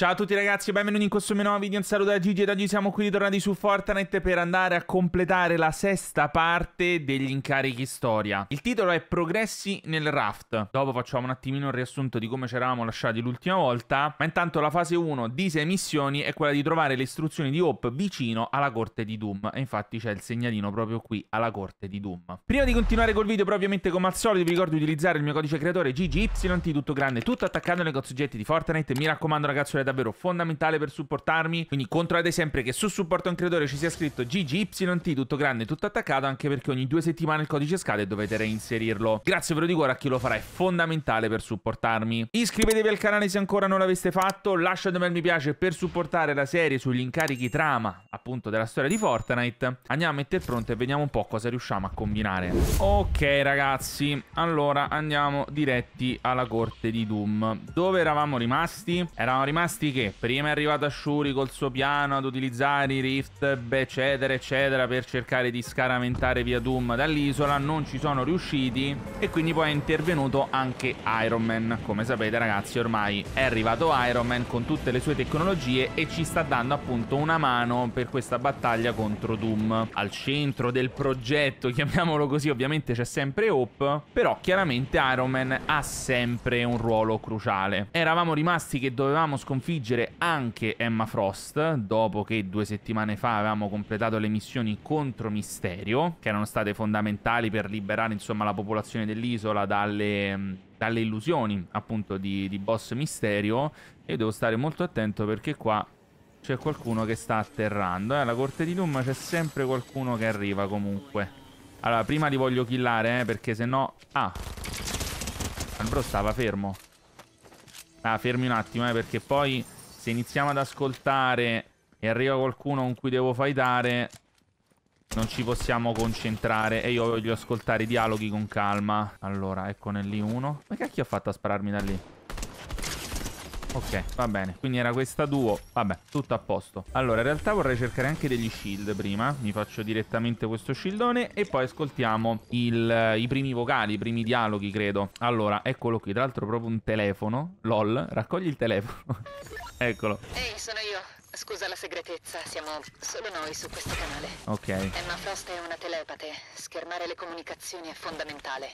Ciao a tutti ragazzi e benvenuti in questo mio nuovo video, un saluto da Gigi. Ed oggi siamo qui ritornati su Fortnite per andare a completare la sesta parte degli incarichi storia. Il titolo è Progressi nel Raft, dopo facciamo un attimino il riassunto di come ci eravamo lasciati l'ultima volta, ma intanto la fase 1 di 6 missioni è quella di trovare le istruzioni di Hope vicino alla corte di Doom. E infatti c'è il segnalino proprio qui alla corte di Doom. Prima di continuare col video, però ovviamente come al solito vi ricordo di utilizzare il mio codice creatore GGYT tutto grande, tutto attaccato nei negozi oggetti di Fortnite, mi raccomando ragazzi davvero fondamentale per supportarmi. Quindi controllate sempre che su supporto a un creatore ci sia scritto GGYT, tutto grande, tutto attaccato, anche perché ogni due settimane il codice scade e dovete reinserirlo. Grazie ve lo dico ora a chi lo farà, è fondamentale per supportarmi. Iscrivetevi al canale se ancora non l'aveste fatto, lasciate un bel mi piace per supportare la serie sugli incarichi trama, appunto, della storia di Fortnite. Andiamo a mettere pronto e vediamo un po' cosa riusciamo a combinare. Ok ragazzi, allora andiamo diretti alla corte di Doom. Dove eravamo rimasti? Eravamo rimasti che prima è arrivato Ashuri col suo piano ad utilizzare i rift, eccetera, eccetera, per cercare di scaramentare via Doom dall'isola. Non ci sono riusciti e quindi poi è intervenuto anche Iron Man. Come sapete ragazzi ormai è arrivato Iron Man con tutte le sue tecnologie e ci sta dando appunto una mano per questa battaglia contro Doom. Al centro del progetto, chiamiamolo così, ovviamente c'è sempre Hope, però chiaramente Iron Man ha sempre un ruolo cruciale. Eravamo rimasti che dovevamo sconfiggere anche Emma Frost, dopo che due settimane fa avevamo completato le missioni contro Misterio, che erano state fondamentali per liberare insomma la popolazione dell'isola dalle, dalle illusioni appunto di, di boss Misterio. E devo stare molto attento perché qua c'è qualcuno che sta atterrando. Eh, alla corte di Doom c'è sempre qualcuno che arriva comunque. Allora, prima li voglio killare, eh, perché se no... Ah! Il bro stava fermo. Ah, fermi un attimo, eh, perché poi se iniziamo ad ascoltare e arriva qualcuno con cui devo fightare, non ci possiamo concentrare. E io voglio ascoltare i dialoghi con calma. Allora, eccone lì uno. Ma che cacchio ha fatto a spararmi da lì? Ok, va bene. Quindi era questa duo. Vabbè, tutto a posto. Allora, in realtà vorrei cercare anche degli shield prima. Mi faccio direttamente questo shieldone e poi ascoltiamo il, i primi vocali, i primi dialoghi, credo. Allora, eccolo qui. Tra l'altro proprio un telefono. LOL, raccogli il telefono. Eccolo. Ehi, sono io. Scusa la segretezza, siamo solo noi su questo canale. Ok. Emma Frost è una telepate. Schermare le comunicazioni è fondamentale.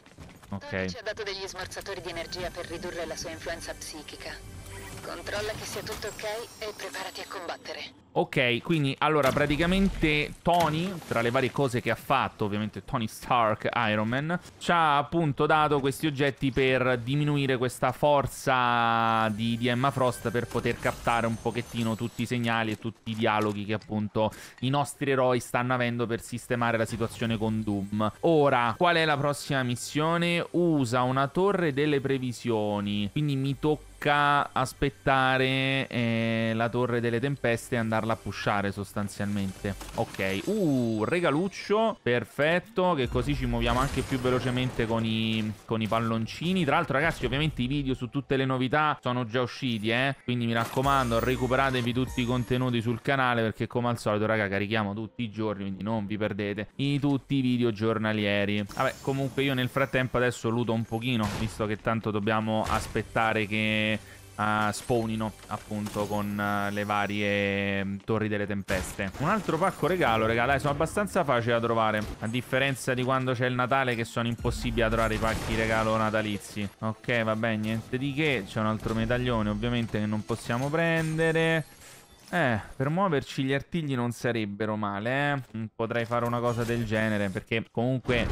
Ok. Tony ci ha dato degli smorzatori di energia per ridurre la sua influenza psichica. Controlla che sia tutto ok e preparati a combattere. Ok, quindi allora praticamente Tony, tra le varie cose che ha fatto, ovviamente Tony Stark, Iron Man, ci ha appunto dato questi oggetti per diminuire questa forza di, di, Emma Frost per poter captare un pochettino tutti i segnali e tutti i dialoghi che appunto i nostri eroi stanno avendo per sistemare la situazione con Doom. Ora, qual è la prossima missione? Usa una torre delle previsioni, quindi mi tocca aspettare eh, la torre delle tempeste e andarla a pushare sostanzialmente. Ok, uh, regaluccio, perfetto, che così ci muoviamo anche più velocemente con i, con i palloncini. Tra l'altro ragazzi ovviamente i video su tutte le novità sono già usciti, eh, quindi mi raccomando recuperatevi tutti i contenuti sul canale perché come al solito raga carichiamo tutti i giorni, quindi non vi perdete i tutti i video giornalieri. Vabbè, comunque io nel frattempo adesso luto un pochino, visto che tanto dobbiamo aspettare che uh, spawnino appunto con uh, le varie um, torri delle tempeste. Un altro pacco regalo, raga, dai, sono abbastanza facili da trovare. A differenza di quando c'è il Natale che sono impossibili da trovare i pacchi regalo natalizi. Ok, vabbè, niente di che. C'è un altro medaglione ovviamente che non possiamo prendere. Eh, per muoverci gli artigli non sarebbero male, eh. Mm, potrei fare una cosa del genere, perché comunque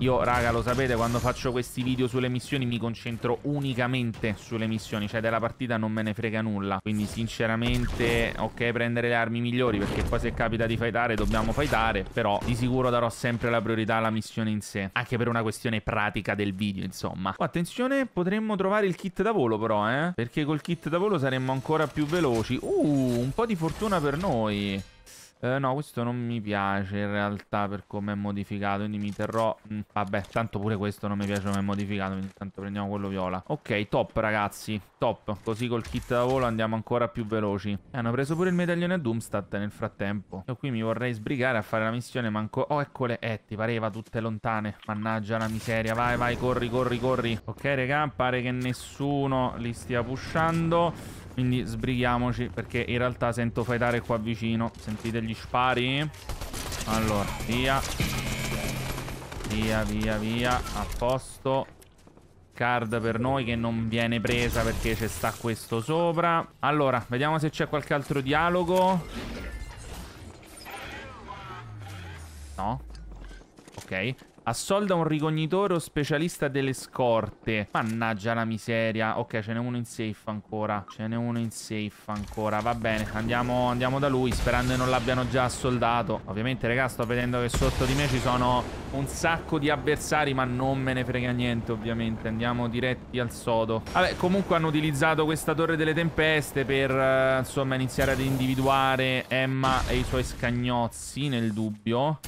io, raga, lo sapete, quando faccio questi video sulle missioni mi concentro unicamente sulle missioni, cioè della partita non me ne frega nulla. Quindi, sinceramente, ok, prendere le armi migliori, perché poi se capita di fightare dobbiamo fightare, però di sicuro darò sempre la priorità alla missione in sé, anche per una questione pratica del video, insomma. Oh, attenzione, potremmo trovare il kit da volo, però, eh, perché col kit da volo saremmo ancora più veloci. Uh, un po' di fortuna per noi. Eh, no, questo non mi piace in realtà per come è modificato, quindi mi terrò... Mm, vabbè, tanto pure questo non mi piace come è modificato, quindi intanto prendiamo quello viola. Ok, top ragazzi, top. Così col kit da volo andiamo ancora più veloci. Eh, hanno preso pure il medaglione Doomstat nel frattempo. Io qui mi vorrei sbrigare a fare la missione, ma ancora... Oh, eccole. Eh, ti pareva tutte lontane. Mannaggia la miseria. Vai, vai, corri, corri, corri. Ok, raga, pare che nessuno li stia pushando. Quindi sbrighiamoci perché in realtà sento fightare qua vicino. Sentite gli spari? Allora, via. Via, via, via. A posto. Card per noi che non viene presa perché ci sta questo sopra. Allora, vediamo se c'è qualche altro dialogo. No. Ok. Assolda un ricognitore o specialista delle scorte. Mannaggia la miseria. Ok, ce n'è uno in safe ancora. Ce n'è uno in safe ancora. Va bene, andiamo, andiamo da lui sperando che non l'abbiano già assoldato. Ovviamente, raga, sto vedendo che sotto di me ci sono un sacco di avversari, ma non me ne frega niente, ovviamente. Andiamo diretti al sodo. Vabbè, comunque hanno utilizzato questa torre delle tempeste per, uh, insomma, iniziare ad individuare Emma e i suoi scagnozzi, nel dubbio.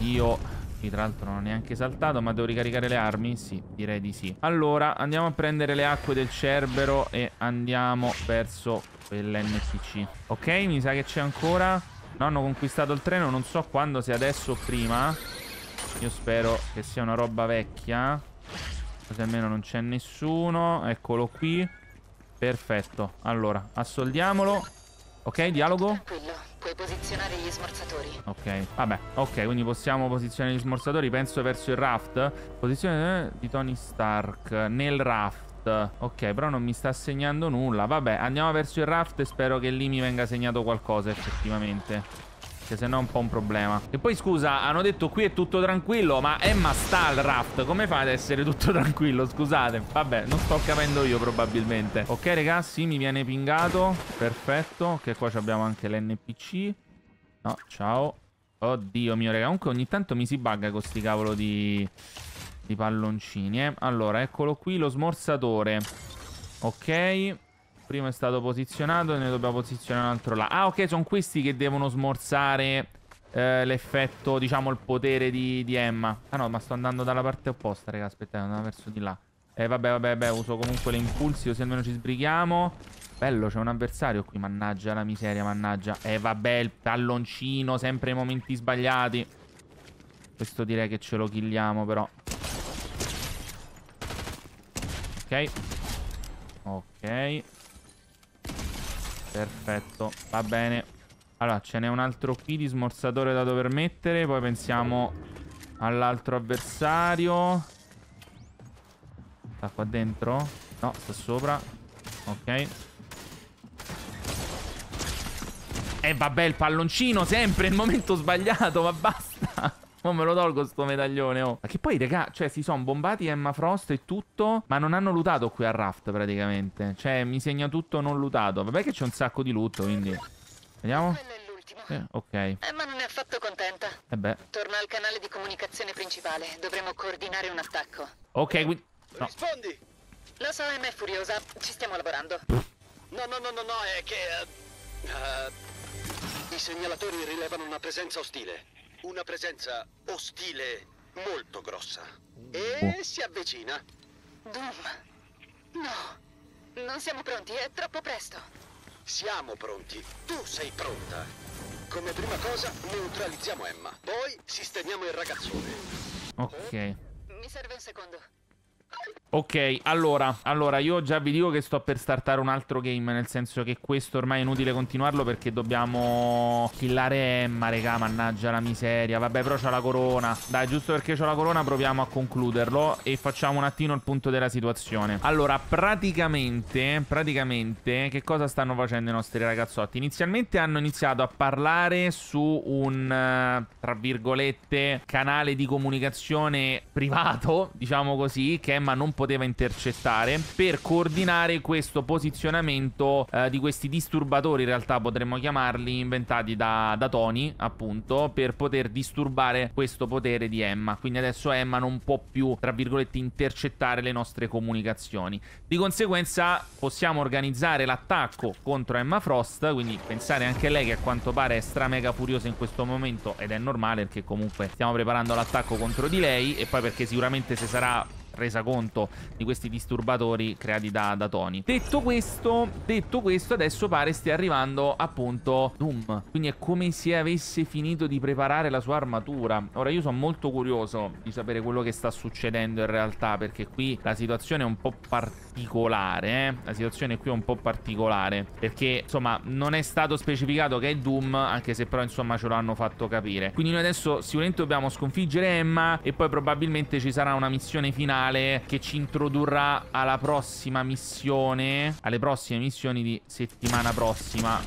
Io Qui tra l'altro non ho neanche saltato Ma devo ricaricare le armi? Sì, direi di sì. Allora, andiamo a prendere le acque del Cerbero E andiamo verso quell'NPC Ok, mi sa che c'è ancora. No, hanno conquistato il treno Non so quando, se adesso o prima. Io spero che sia una roba vecchia. Così almeno non c'è nessuno. Eccolo qui. Perfetto. Allora, assoldiamolo. Ok, dialogo. Tranquillo puoi posizionare gli smorzatori. Ok, vabbè, ok, quindi possiamo posizionare gli smorzatori, penso verso il raft. Posizione di Tony Stark nel raft. Ok, però non mi sta segnando nulla. Vabbè, andiamo verso il raft e spero che lì mi venga segnato qualcosa effettivamente. Che se no è un po' un problema. E poi scusa, hanno detto qui è tutto tranquillo, ma Emma sta al raft. Come fa ad essere tutto tranquillo? Scusate. Vabbè, non sto capendo io probabilmente. Ok, ragazzi, mi viene pingato. Perfetto. Che qua abbiamo anche l'NPC. No, ciao. Oddio mio, raga. Comunque ogni tanto mi si bugga con sti cavolo di... di palloncini, eh. Allora, eccolo qui, lo smorzatore. Ok primo è stato posizionato e ne dobbiamo posizionare un altro là. Ah, ok, sono questi che devono smorzare eh, l'effetto, diciamo, il potere di, di, Emma. Ah no, ma sto andando dalla parte opposta, raga. Aspettate, andando verso di là. Eh, vabbè, vabbè, vabbè, uso comunque le impulsi, così almeno ci sbrighiamo. Bello, c'è un avversario qui, mannaggia la miseria, mannaggia. Eh, vabbè, il palloncino, sempre ai momenti sbagliati. Questo direi che ce lo killiamo, però. Ok. Ok. Perfetto, va bene. Allora, ce n'è un altro qui di smorzatore da dover mettere. Poi pensiamo all'altro avversario. Sta qua dentro? No, sta sopra. Ok. E eh, vabbè, il palloncino sempre, il momento sbagliato, ma basta. Mo me lo tolgo sto medaglione, oh. Ma che poi, raga, cioè, si sono bombati Emma Frost e tutto, ma non hanno lutato qui a Raft, praticamente. Cioè, mi segna tutto non lutato. Vabbè che c'è un sacco di loot, quindi... Vediamo. Quello è l'ultimo. Eh, ok. Emma non è affatto contenta. Eh beh. Torna al canale di comunicazione principale. Dovremo coordinare un attacco. Ok, quindi... No. Rispondi! Lo so, Emma è furiosa. Ci stiamo lavorando. No, no, no, no, no, è che... Uh, uh, I segnalatori rilevano una presenza ostile. Una presenza ostile molto grossa. E si avvicina. Doom. No. Non siamo pronti, è troppo presto. Siamo pronti. Tu sei pronta. Come prima cosa, neutralizziamo Emma. Poi sistemiamo il ragazzone. Ok. Mi serve un secondo. Ok, allora, allora, io già vi dico che sto per startare un altro game, nel senso che questo ormai è inutile continuarlo perché dobbiamo killare Emma, regà, mannaggia la miseria. Vabbè, però c'ho la corona. Dai, giusto perché c'ho la corona proviamo a concluderlo e facciamo un attimo il punto della situazione. Allora, praticamente, praticamente, che cosa stanno facendo i nostri ragazzotti? Inizialmente hanno iniziato a parlare su un, tra virgolette, canale di comunicazione privato, diciamo così, che Emma non poteva intercettare per coordinare questo posizionamento eh, di questi disturbatori, in realtà potremmo chiamarli, inventati da, da Tony, appunto, per poter disturbare questo potere di Emma. Quindi adesso Emma non può più, tra virgolette, intercettare le nostre comunicazioni. Di conseguenza possiamo organizzare l'attacco contro Emma Frost, quindi pensare anche lei che a quanto pare è stra mega furiosa in questo momento ed è normale perché comunque stiamo preparando l'attacco contro di lei e poi perché sicuramente se sarà resa conto di questi disturbatori creati da, da Tony. Detto questo, detto questo, adesso pare stia arrivando appunto Doom. Quindi è come se avesse finito di preparare la sua armatura. Ora io sono molto curioso di sapere quello che sta succedendo in realtà, perché qui la situazione è un po' particolare particolare, eh. La situazione qui è un po' particolare. Perché, insomma, non è stato specificato che è Doom, anche se però, insomma, ce l'hanno fatto capire. Quindi noi adesso sicuramente dobbiamo sconfiggere Emma e poi probabilmente ci sarà una missione finale che ci introdurrà alla prossima missione, alle prossime missioni di settimana prossima.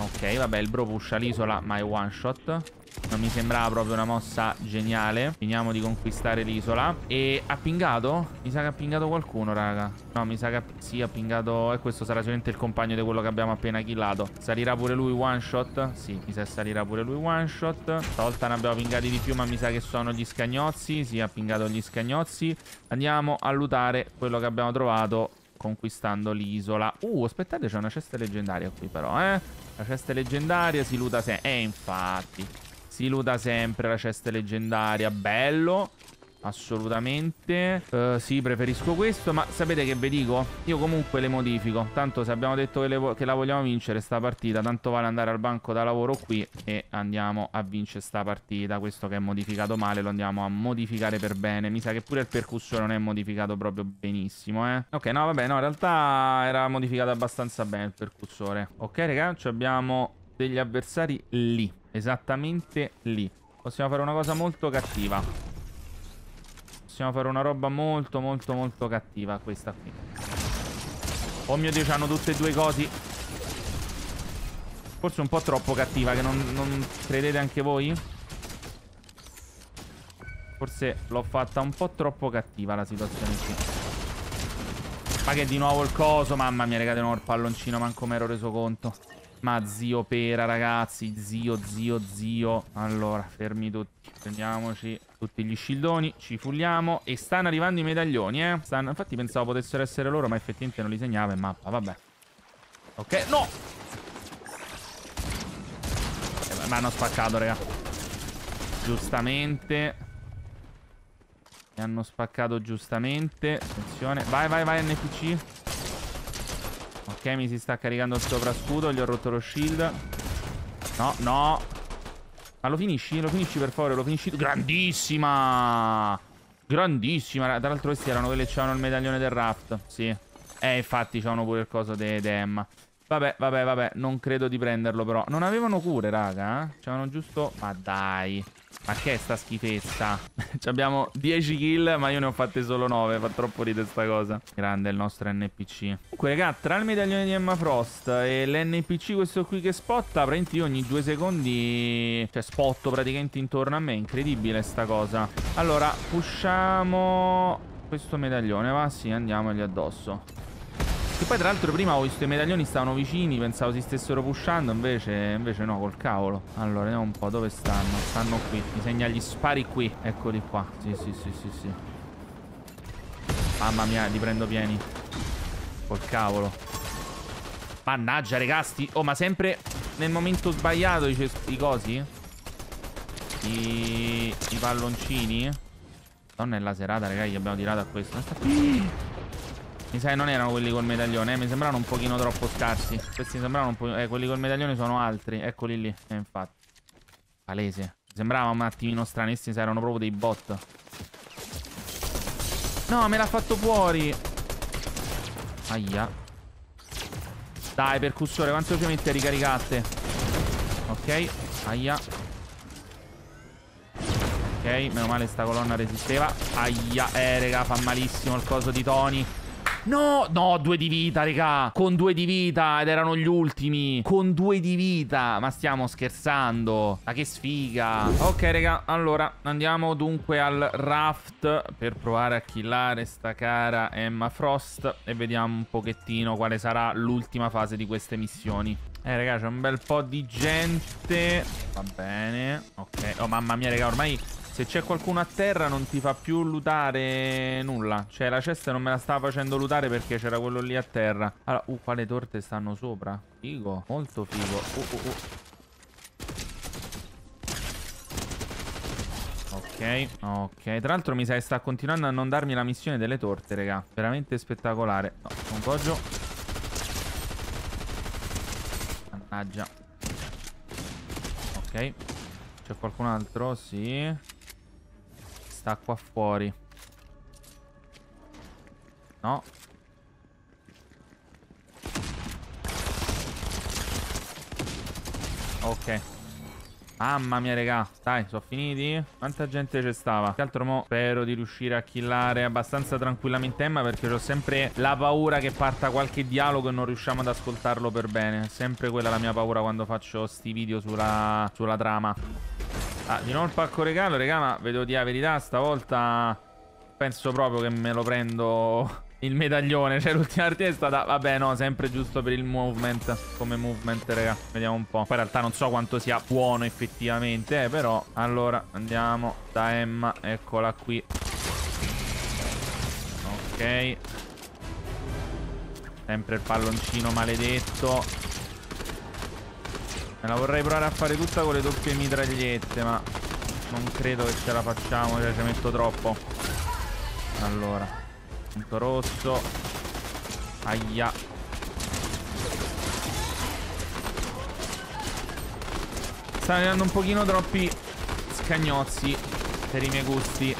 Ok, vabbè, il bro pusha l'isola, ma è one shot. Non mi sembrava proprio una mossa geniale. Finiamo di conquistare l'isola. E ha pingato? Mi sa che ha pingato qualcuno, raga. No, mi sa che ha... sì, ha pingato... E questo sarà sicuramente il compagno di quello che abbiamo appena killato. Salirà pure lui one shot? Sì, mi sa che salirà pure lui one shot. Stavolta ne abbiamo pingati di più, ma mi sa che sono gli scagnozzi. Sì, ha pingato gli scagnozzi. Andiamo a lutare quello che abbiamo trovato conquistando l'isola. Uh, aspettate, c'è una cesta leggendaria qui però, eh. La cesta leggendaria si luta sempre. Eh, infatti. Si luta sempre la cesta leggendaria. Bello. Assolutamente. Uh, sì, preferisco questo. Ma sapete che vi dico? Io comunque le modifico. Tanto se abbiamo detto che, vo che, la vogliamo vincere sta partita, tanto vale andare al banco da lavoro qui e andiamo a vincere sta partita. Questo che è modificato male lo andiamo a modificare per bene. Mi sa che pure il percussore non è modificato proprio benissimo, eh. Ok, no, vabbè, no, in realtà era modificato abbastanza bene il percussore. Ok, raga, abbiamo degli avversari lì. Esattamente lì. Possiamo fare una cosa molto cattiva. Possiamo fare una roba molto, molto, molto cattiva. Questa qui. Oh mio Dio, hanno tutte e due cosi. Forse un po' troppo cattiva, che non, non credete anche voi? Forse l'ho fatta un po' troppo cattiva la situazione qui. Ma che di nuovo il coso. Mamma mia, raga, di nuovo il palloncino, manco mi ero reso conto. Ma zio pera, ragazzi. Zio, zio, zio. Allora, fermi tutti. Prendiamoci tutti gli scildoni. Ci fulliamo. E stanno arrivando i medaglioni, eh. Stanno... Infatti pensavo potessero essere loro, ma effettivamente non li segnava in mappa. Vabbè. Ok. No! Eh, ma hanno spaccato, raga. Giustamente. Mi hanno spaccato giustamente. Attenzione. Vai, vai, vai, NPC. Ok, mi si sta caricando il soprascudo. Gli ho rotto lo shield. No, no. Ma lo finisci? Lo finisci per favore? Lo finisci? Grandissima! Grandissima. Tra l'altro questi erano quelli che avevano il medaglione del raft. Sì. Eh, infatti c'hanno pure il coso di Emma. Vabbè, vabbè, vabbè. Non credo di prenderlo però. Non avevano cure, raga. Eh? C'avevano giusto... Ma dai. Ma che è sta schifezza? abbiamo 10 kill, ma io ne ho fatte solo 9. Fa troppo ridere sta cosa. Grande il nostro NPC. Comunque, raga, tra il medaglione di Emma Frost e l'NPC questo qui che spotta, praticamente io ogni due secondi... Cioè, spotto praticamente intorno a me. Incredibile sta cosa. Allora, pushiamo questo medaglione, va? Sì, andiamogli addosso. Che poi tra l'altro prima ho visto i medaglioni stavano vicini, pensavo si stessero pushando, invece, invece no, col cavolo. Allora, vediamo un po' dove stanno. Stanno qui, mi segna gli spari qui. Eccoli qua. Sì, sì, sì, sì, sì. Mamma mia, li prendo pieni. Col cavolo. Mannaggia, regasti. Oh, ma sempre nel momento sbagliato i, i cosi? I, I palloncini? Non è la serata, ragazzi, gli abbiamo tirato a questo. Mi sa che non erano quelli col medaglione, eh? mi sembravano un pochino troppo scarsi. Questi sembravano un po'... Eh, quelli col medaglione sono altri, eccoli lì. Eh, infatti. Palese. Sembrava un attimino strani, questi erano proprio dei bot. No, me l'ha fatto fuori. Aia. Dai, percussore, quanto ci mette a ricaricate? Ok, aia. Ok, meno male sta colonna resisteva. Aia, eh, raga, fa malissimo il coso di Tony. No, no, due di vita, raga. Con due di vita ed erano gli ultimi. Con due di vita. Ma stiamo scherzando. Ma che sfiga. Ok, raga. Allora, andiamo dunque al raft per provare a killare sta cara Emma Frost e vediamo un pochettino quale sarà l'ultima fase di queste missioni. Eh, raga, c'è un bel po' di gente. Va bene. Ok. Oh, mamma mia, raga, ormai se c'è qualcuno a terra non ti fa più lutare nulla. Cioè la cesta non me la stava facendo lutare perché c'era quello lì a terra. Allora, uh, quale torte stanno sopra? Figo, molto figo. Uh, uh, uh. Ok, ok. Tra l'altro mi sa che sta continuando a non darmi la missione delle torte, raga. Veramente spettacolare. No, un poggio. Mannaggia. Ok. C'è qualcun altro? Sì sta qua fuori. No. Ok. Mamma mia, regà Dai, sono finiti? Quanta gente c'è stava? Che altro mo spero di riuscire a killare abbastanza tranquillamente Emma perché ho sempre la paura che parta qualche dialogo e non riusciamo ad ascoltarlo per bene. Sempre quella la mia paura quando faccio sti video sulla, sulla trama. Ah, di nuovo il pacco regalo, regà, ma vedo di la verità, stavolta penso proprio che me lo prendo il medaglione. Cioè, l'ultima partita è stata... Vabbè, no, sempre giusto per il movement. Come movement, raga. Vediamo un po'. Poi in realtà non so quanto sia buono effettivamente, eh, però... Allora, andiamo da Emma. Eccola qui. Ok. Sempre il palloncino maledetto. Me la vorrei provare a fare tutta con le doppie mitragliette, ma... Non credo che ce la facciamo, cioè ci metto troppo. Allora Punto rosso. Aia. Stanno arrivando un pochino troppi scagnozzi per i miei gusti.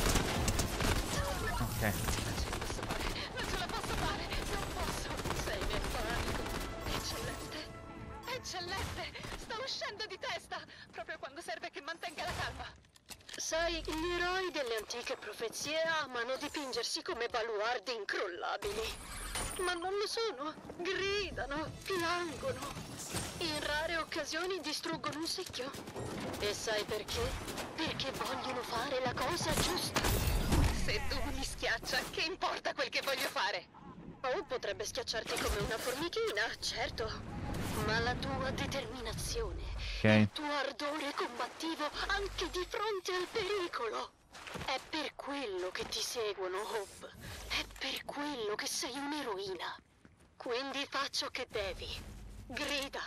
Profezie amano dipingersi come baluardi incrollabili. Ma non lo sono. Gridano, piangono. In rare occasioni distruggono un secchio. E sai perché? Perché vogliono fare la cosa giusta. Se tu mi schiaccia, che importa quel che voglio fare? O potrebbe schiacciarti come una formichina, certo. Ma la tua determinazione, Ok. il tuo ardore combattivo anche di fronte al pericolo. È per quello che ti seguono, Hope. È per quello che sei un'eroina. Quindi fa ciò che devi. Grida,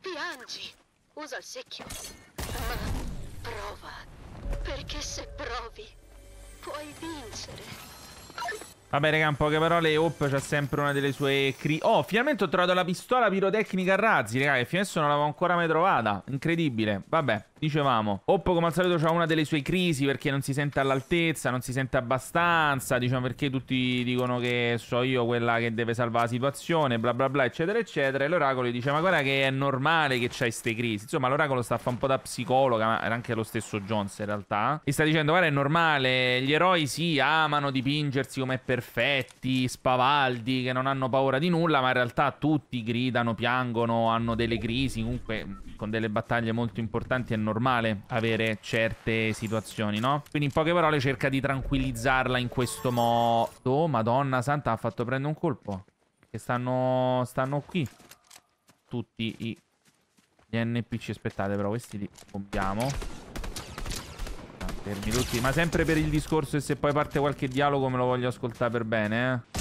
piangi, usa il secchio. Ma prova, perché se provi, puoi vincere. Vabbè, raga, in poche parole, Hope c'ha sempre una delle sue cri... Oh, finalmente ho trovato la pistola pirotecnica a razzi, raga, che fino adesso non l'avevo ancora mai trovata. Incredibile. Vabbè, dicevamo. Hope, come al solito, c'ha una delle sue crisi perché non si sente all'altezza, non si sente abbastanza, diciamo perché tutti dicono che so io quella che deve salvare la situazione, bla bla bla, eccetera, eccetera. E l'oracolo dice, ma guarda che è normale che c'hai ste crisi. Insomma, l'oracolo sta a fare un po' da psicologa, ma era anche lo stesso Jones in realtà. E sta dicendo, guarda, è normale, gli eroi sì, amano dipingersi come perfetti, spavaldi, che non hanno paura di nulla, ma in realtà tutti gridano, piangono, hanno delle crisi, comunque con delle battaglie molto importanti è normale avere certe situazioni, no? Quindi in poche parole cerca di tranquillizzarla in questo modo. Madonna santa, ha fatto prendere un colpo. Che stanno, stanno qui. Tutti i, gli NPC. Aspettate però, questi li bombiamo. Fermi tutti. Ma sempre per il discorso e se poi parte qualche dialogo me lo voglio ascoltare per bene, eh.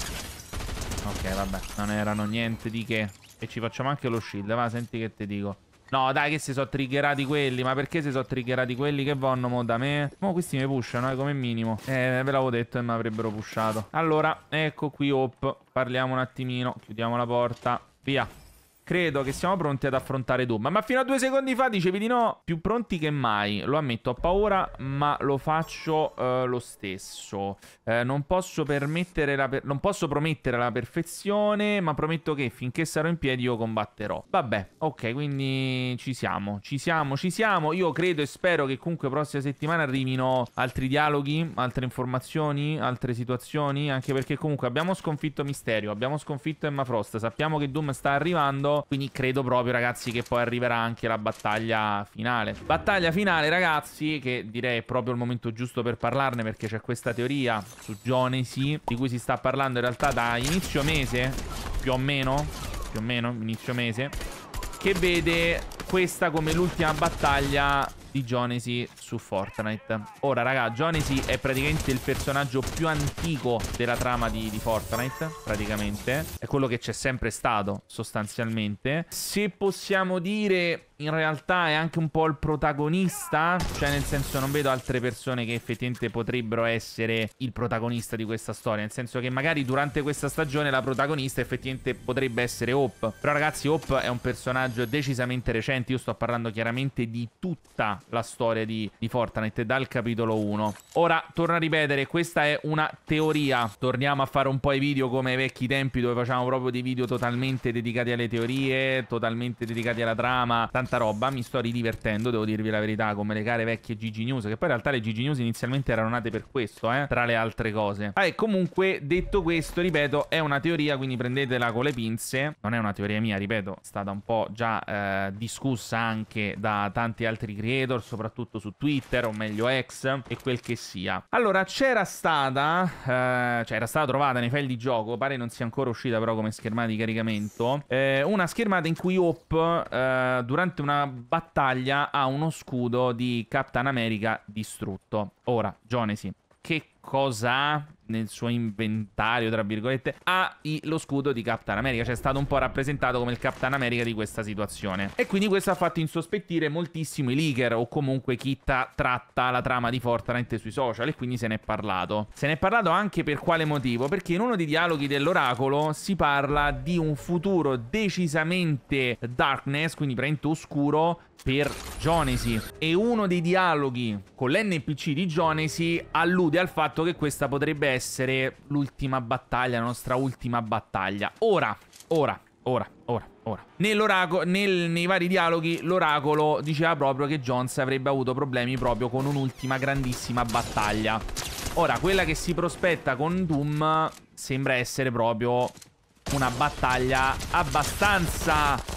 Ok, vabbè, non erano niente di che. E ci facciamo anche lo shield, va, senti che ti dico. No, dai, che si sono triggerati quelli. Ma perché si sono triggerati quelli che vanno mo da me? Mo questi mi pushano, eh, come minimo. Eh, ve l'avevo detto e mi avrebbero pushato. Allora, ecco qui Hop. Parliamo un attimino. Chiudiamo la porta. Via. Credo che siamo pronti ad affrontare Doom. Ma fino a due secondi fa dicevi di no. Più pronti che mai. Lo ammetto, ho paura, ma lo faccio eh, lo stesso. Eh, non posso per- non posso promettere la perfezione, ma prometto che finché sarò in piedi io combatterò. Vabbè, ok, quindi ci siamo. Ci siamo, ci siamo. Io credo e spero che comunque prossima settimana arrivino altri dialoghi, altre informazioni, altre situazioni. Anche perché comunque abbiamo sconfitto Misterio, abbiamo sconfitto Emma Frost. Sappiamo che Doom sta arrivando. Quindi credo proprio, ragazzi, che poi arriverà anche la battaglia finale. Battaglia finale, ragazzi, che direi è proprio il momento giusto per parlarne perché c'è questa teoria su Jonesi di cui si sta parlando in realtà da inizio mese, più o meno, più o meno, inizio mese, che vede questa come l'ultima battaglia di Jonesi su Fortnite. Ora, raga, Jonesi è praticamente il personaggio più antico della trama di, di Fortnite, praticamente. È quello che c'è sempre stato, sostanzialmente. Se possiamo dire, in realtà è anche un po' il protagonista, cioè nel senso non vedo altre persone che effettivamente potrebbero essere il protagonista di questa storia, nel senso che magari durante questa stagione la protagonista effettivamente potrebbe essere Hope. Però ragazzi, Hope è un personaggio decisamente recente, io sto parlando chiaramente di tutta la storia di, di Fortnite dal capitolo 1. Ora, torno a ripetere, questa è una teoria. Torniamo a fare un po' i video come ai vecchi tempi dove facciamo proprio dei video totalmente dedicati alle teorie, totalmente dedicati alla trama. Tanto tanta roba, mi sto ridivertendo, devo dirvi la verità, come le care vecchie GG News, che poi in realtà le GG News inizialmente erano nate per questo, eh, tra le altre cose. Ah, e comunque, detto questo, ripeto, è una teoria, quindi prendetela con le pinze. Non è una teoria mia, ripeto, è stata un po' già eh, discussa anche da tanti altri creator, soprattutto su Twitter, o meglio ex, e quel che sia. Allora, c'era stata, eh, cioè era stata trovata nei file di gioco, pare non sia ancora uscita però come schermata di caricamento, eh, una schermata in cui Hope, eh, durante una battaglia, ha uno scudo di Captain America distrutto. Ora, Jonesi, che cosa ha nel suo inventario, tra virgolette, ha lo scudo di Captain America. Cioè è stato un po' rappresentato come il Captain America di questa situazione. E quindi questo ha fatto insospettire moltissimo i leaker o comunque chi tratta la trama di Fortnite sui social e quindi se ne è parlato. Se ne è parlato anche per quale motivo? Perché in uno dei dialoghi dell'oracolo si parla di un futuro decisamente darkness, quindi praticamente oscuro, per Jonesi. E uno dei dialoghi con l'NPC di Jonesi allude al fatto che questa potrebbe essere l'ultima battaglia, la nostra ultima battaglia. Ora, ora, ora, ora, ora. Nel, nei vari dialoghi l'oracolo diceva proprio che Jones avrebbe avuto problemi proprio con un'ultima grandissima battaglia. Ora, quella che si prospetta con Doom sembra essere proprio una battaglia abbastanza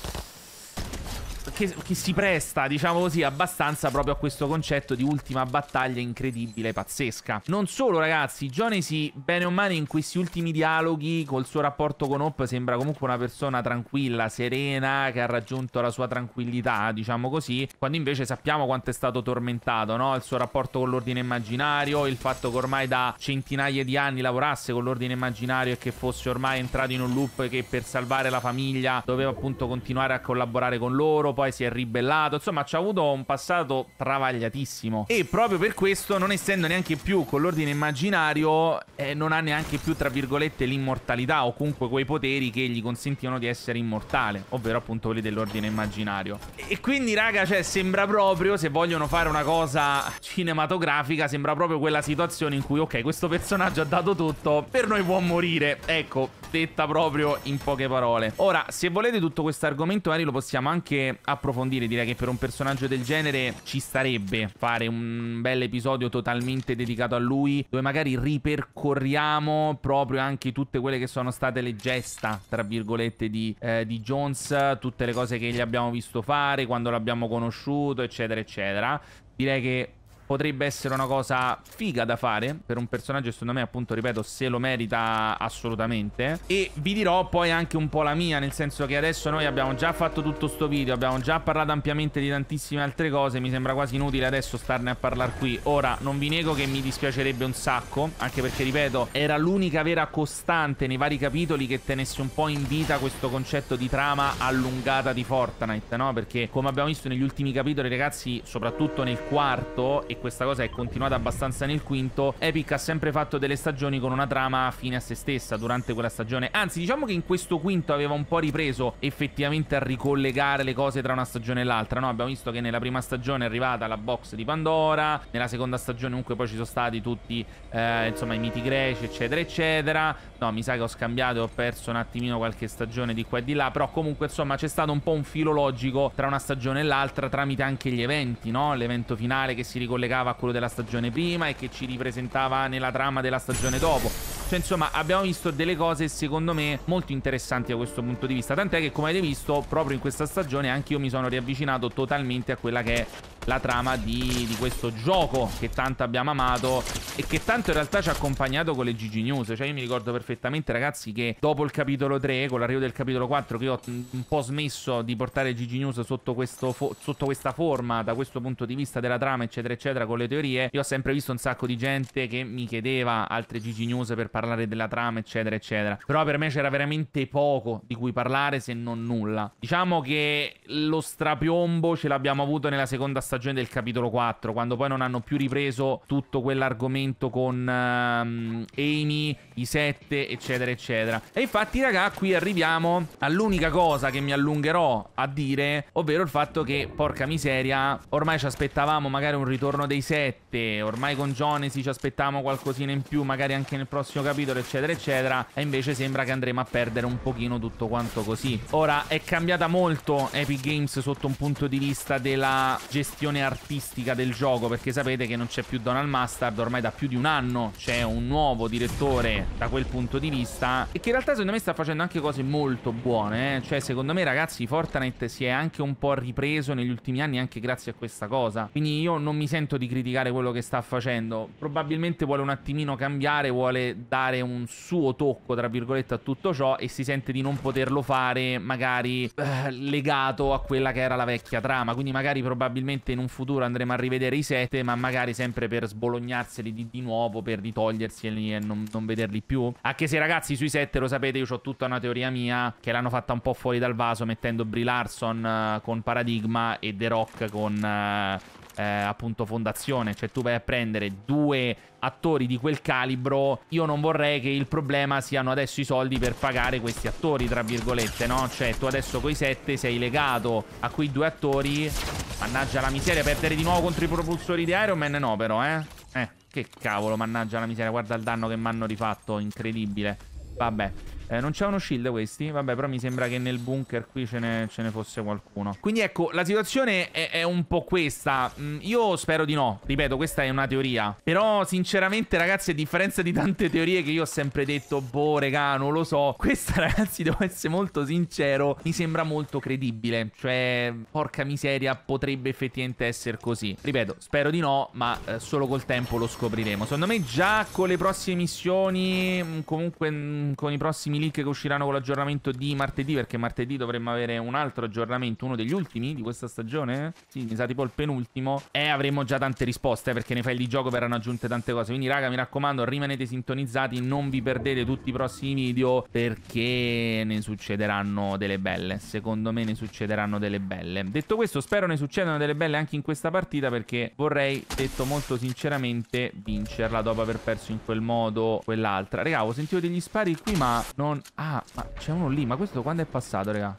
che, che, si presta, diciamo così, abbastanza proprio a questo concetto di ultima battaglia incredibile, pazzesca. Non solo, ragazzi, Jonesi, bene o male, in questi ultimi dialoghi, col suo rapporto con Hope, sembra comunque una persona tranquilla, serena, che ha raggiunto la sua tranquillità, diciamo così, quando invece sappiamo quanto è stato tormentato, no? Il suo rapporto con l'ordine immaginario, il fatto che ormai da centinaia di anni lavorasse con l'ordine immaginario e che fosse ormai entrato in un loop che per salvare la famiglia doveva appunto continuare a collaborare con loro, poi si è ribellato. Insomma, ci ha avuto un passato travagliatissimo. E proprio per questo, non essendo neanche più con l'ordine immaginario, eh, non ha neanche più, tra virgolette, l'immortalità o comunque quei poteri che gli consentivano di essere immortale, ovvero appunto quelli dell'ordine immaginario. E quindi, raga, cioè, sembra proprio, se vogliono fare una cosa cinematografica, sembra proprio quella situazione in cui, ok, questo personaggio ha dato tutto, per noi può morire. Ecco, detta proprio in poche parole. Ora, se volete tutto questo argomento, magari lo possiamo anche approfondire. Direi che per un personaggio del genere ci starebbe fare un bel episodio totalmente dedicato a lui, dove magari ripercorriamo proprio anche tutte quelle che sono state le gesta, tra virgolette, di, eh, di Jones, tutte le cose che gli abbiamo visto fare, quando l'abbiamo conosciuto, eccetera, eccetera. Direi che potrebbe essere una cosa figa da fare per un personaggio secondo me appunto ripeto se lo merita assolutamente e vi dirò poi anche un po' la mia nel senso che adesso noi abbiamo già fatto tutto sto video abbiamo già parlato ampiamente di tantissime altre cose mi sembra quasi inutile adesso starne a parlare qui ora non vi nego che mi dispiacerebbe un sacco anche perché ripeto era l'unica vera costante nei vari capitoli che tenesse un po' in vita questo concetto di trama allungata di Fortnite no? perché come abbiamo visto negli ultimi capitoli ragazzi soprattutto nel quarto e questa cosa è continuata abbastanza nel quinto, Epic ha sempre fatto delle stagioni con una trama fine a se stessa durante quella stagione. Anzi, diciamo che in questo quinto aveva un po' ripreso effettivamente a ricollegare le cose tra una stagione e l'altra, no? Abbiamo visto che nella prima stagione è arrivata la box di Pandora, nella seconda stagione comunque poi ci sono stati tutti, eh, insomma, i miti greci, eccetera, eccetera. No, mi sa che ho scambiato e ho perso un attimino qualche stagione di qua e di là, però comunque, insomma, c'è stato un po' un filo logico tra una stagione e l'altra tramite anche gli eventi, no? L'evento finale che si ricollega collegava a quello della stagione prima e che ci ripresentava nella trama della stagione dopo. Cioè, insomma, abbiamo visto delle cose, secondo me, molto interessanti da questo punto di vista. Tant'è che, come avete visto, proprio in questa stagione anche io mi sono riavvicinato totalmente a quella che è la trama di, di, questo gioco che tanto abbiamo amato e che tanto in realtà ci ha accompagnato con le GG News. Cioè io mi ricordo perfettamente ragazzi che dopo il capitolo 3, con l'arrivo del capitolo 4, che ho un po' smesso di portare GG News sotto, questo sotto questa forma, da questo punto di vista della trama, eccetera, eccetera, con le teorie, io ho sempre visto un sacco di gente che mi chiedeva altre GG News per parlare della trama, eccetera, eccetera. Però per me c'era veramente poco di cui parlare se non nulla. Diciamo che lo strapiombo ce l'abbiamo avuto nella seconda stagione del capitolo 4, quando poi non hanno più ripreso tutto quell'argomento con um, Amy, i sette, eccetera, eccetera. E infatti, raga, qui arriviamo all'unica cosa che mi allungherò a dire, ovvero il fatto che, porca miseria, ormai ci aspettavamo magari un ritorno dei sette, ormai con Jonesi ci aspettavamo qualcosina in più, magari anche nel prossimo capitolo, eccetera, eccetera, e invece sembra che andremo a perdere un pochino tutto quanto così. Ora, è cambiata molto Epic Games sotto un punto di vista della gestione artistica del gioco, perché sapete che non c'è più Donald Mustard, ormai da più di un anno c'è un nuovo direttore da quel punto di vista, e che in realtà secondo me sta facendo anche cose molto buone, eh? cioè secondo me ragazzi Fortnite si è anche un po' ripreso negli ultimi anni anche grazie a questa cosa, quindi io non mi sento di criticare quello che sta facendo, probabilmente vuole un attimino cambiare, vuole dare un suo tocco tra virgolette a tutto ciò e si sente di non poterlo fare magari eh, legato a quella che era la vecchia trama, quindi magari probabilmente in un futuro andremo a rivedere i sette, ma magari sempre per sbolognarseli di, di nuovo, per ritoglierseli e non, non, vederli più. Anche se ragazzi sui sette lo sapete, io ho tutta una teoria mia che l'hanno fatta un po' fuori dal vaso mettendo Brie Larson uh, con Paradigma e The Rock con... Uh, eh, appunto fondazione, cioè tu vai a prendere due attori di quel calibro, io non vorrei che il problema siano adesso i soldi per pagare questi attori, tra virgolette, no? Cioè tu adesso coi sette sei legato a quei due attori, mannaggia la miseria, perdere di nuovo contro i propulsori di Iron Man no però, eh? Eh, che cavolo, mannaggia la miseria, guarda il danno che mi hanno rifatto, incredibile. Vabbè. Eh, non c'è uno shield questi? Vabbè, però mi sembra che nel bunker qui ce ne, ce ne fosse qualcuno. Quindi ecco, la situazione è, è, un po' questa. Mm, io spero di no. Ripeto, questa è una teoria. Però, sinceramente, ragazzi, a differenza di tante teorie che io ho sempre detto, boh, regà, non lo so. Questa, ragazzi, devo essere molto sincero, mi sembra molto credibile. Cioè, porca miseria, potrebbe effettivamente essere così. Ripeto, spero di no, ma eh, solo col tempo lo scopriremo. Secondo me già con le prossime missioni, mm, comunque mm, con i prossimi link che usciranno con l'aggiornamento di martedì, perché martedì dovremmo avere un altro aggiornamento, uno degli ultimi di questa stagione. Sì, mi sa tipo il penultimo. E avremo già tante risposte, perché nei file di gioco verranno aggiunte tante cose. Quindi, raga, mi raccomando, rimanete sintonizzati, non vi perdete tutti i prossimi video, perché ne succederanno delle belle. Secondo me ne succederanno delle belle. Detto questo, spero ne succedano delle belle anche in questa partita, perché vorrei, detto molto sinceramente, vincerla dopo aver perso in quel modo quell'altra. Raga, ho sentito degli spari qui, ma non non... Ah, ma c'è uno lì. Ma questo quando è passato, raga?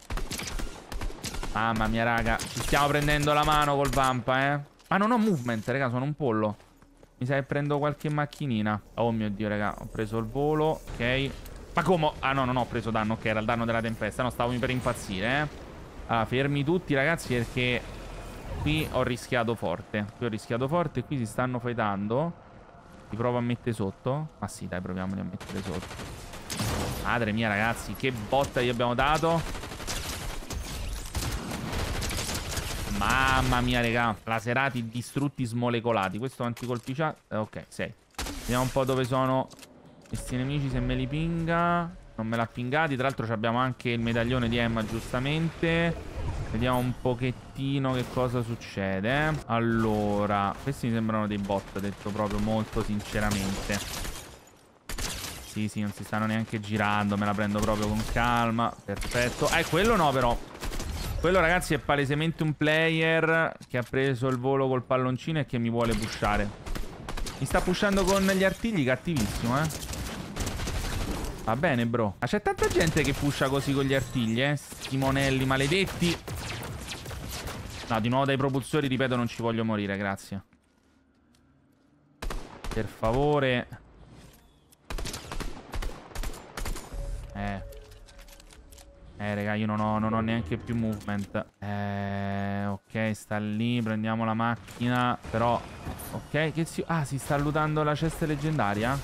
Mamma mia, raga. Ci stiamo prendendo la mano col vampa, eh. Ah, non ho movement, raga. Sono un pollo. Mi sa che prendo qualche macchinina. Oh mio Dio, raga. Ho preso il volo. Ok. Ma come? Ah, no, non ho preso danno. Ok, era il danno della tempesta. No, stavo per impazzire, eh. Allora, fermi tutti, ragazzi, perché... Qui ho rischiato forte. Qui ho rischiato forte qui si stanno fightando. Ti provo a mettere sotto. Ma sì, dai, proviamoli a mettere sotto. Madre mia, ragazzi, che botta gli abbiamo dato. Mamma mia, raga. Laserati distrutti smolecolati. Questo anticolpiciato. Eh, ok, 6. Vediamo un po' dove sono questi nemici, se me li pinga. Non me l'ha pingati. Tra l'altro abbiamo anche il medaglione di Emma, giustamente. Vediamo un pochettino che cosa succede. Allora, questi mi sembrano dei bot, detto proprio molto sinceramente. Sì, sì, non si stanno neanche girando. Me la prendo proprio con calma. Perfetto. Ah, quello no, però. Quello, ragazzi, è palesemente un player che ha preso il volo col palloncino e che mi vuole pushare. Mi sta pushando con gli artigli, cattivissimo, eh. Va bene, bro. Ma c'è tanta gente che pusha così con gli artigli, eh. Sti monelli maledetti. No, di nuovo dai propulsori, ripeto, non ci voglio morire, grazie. Per favore... Eh. Eh, raga, io non ho, non ho neanche più movement. Eh, ok, sta lì. Prendiamo la macchina. Però, ok, che si... Ah, si sta lootando la cesta leggendaria?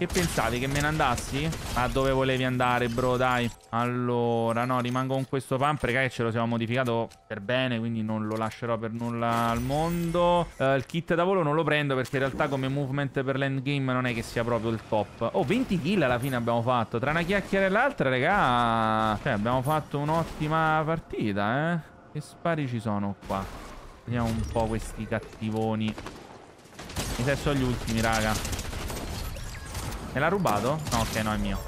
Che pensavi che me ne andassi? Ma dove volevi andare bro dai. Allora no rimango con questo pump Perché ce lo siamo modificato per bene Quindi non lo lascerò per nulla al mondo. Uh, Il kit da volo non lo prendo Perché in realtà come movement per l'endgame Non è che sia proprio il top. Oh 20 kill alla fine abbiamo fatto. Tra una chiacchiera e l'altra raga Cioè abbiamo fatto un'ottima partita eh. Che spari ci sono qua? Vediamo un po' questi cattivoni. Mi sa sono gli ultimi raga Me l'ha rubato? No, ok, no, è mio.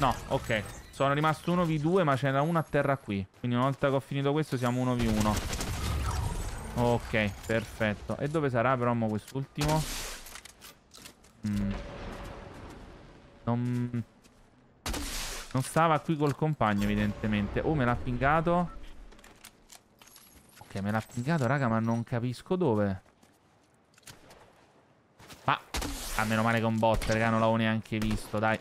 No, ok. Sono rimasto 1v2, ma ce n'era uno a terra qui. Quindi una volta che ho finito questo siamo 1v1. Ok, perfetto. E dove sarà però mo quest'ultimo? Mm. Non... Non stava qui col compagno, evidentemente. Oh, me l'ha pingato. Ok, me l'ha pingato, raga, ma non capisco dove. Ma... A meno male che un bot, raga, non l'avevo neanche visto, dai.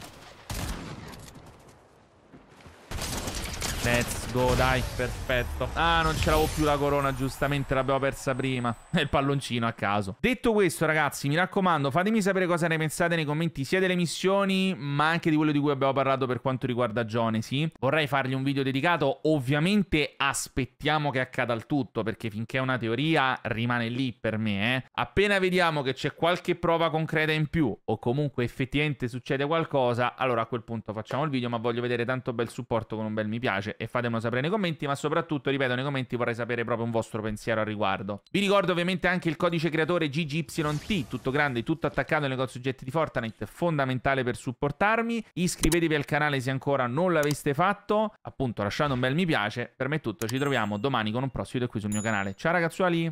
Let's go, dai, perfetto. Ah, non ce l'avevo più la corona, giustamente l'abbiamo persa prima. E il palloncino a caso. Detto questo, ragazzi, mi raccomando, fatemi sapere cosa ne pensate nei commenti, sia delle missioni, ma anche di quello di cui abbiamo parlato per quanto riguarda Jonesi. Vorrei fargli un video dedicato, ovviamente aspettiamo che accada il tutto, perché finché è una teoria rimane lì per me, eh. Appena vediamo che c'è qualche prova concreta in più, o comunque effettivamente succede qualcosa, allora a quel punto facciamo il video, ma voglio vedere tanto bel supporto con un bel mi piace e fatemelo sapere nei commenti, ma soprattutto, ripeto, nei commenti vorrei sapere proprio un vostro pensiero al riguardo. Vi ricordo ovviamente anche il codice creatore GGYT, tutto grande, tutto attaccato nei negozi oggetti di Fortnite, fondamentale per supportarmi. Iscrivetevi al canale se ancora non l'aveste fatto, appunto lasciando un bel mi piace. Per me è tutto, ci troviamo domani con un prossimo video qui sul mio canale. Ciao ragazzuoli!